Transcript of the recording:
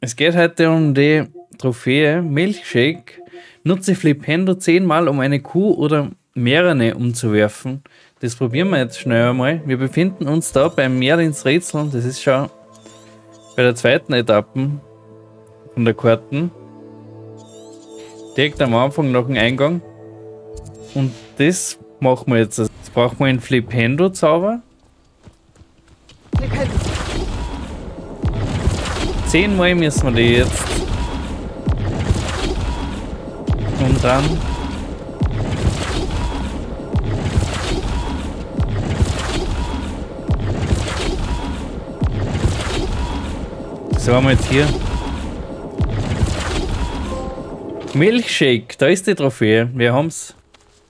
Es geht heute um die Trophäe Milchshake. Nutze Flipendo zehnmal, um eine Kuh oder mehrere umzuwerfen. Das probieren wir jetzt schnell einmal. Wir befinden uns da beim Merlins Rätsel. Das ist schon bei der zweiten Etappe von der Karten. Direkt am Anfang nach dem Eingang. Und das machen wir jetzt. Jetzt brauchen wir einen Flipendo-Zauber. Flipendo. Zehnmal müssen wir die jetzt umdrehen. So haben wir jetzt hier. Milchshake, da ist die Trophäe. Wir haben's.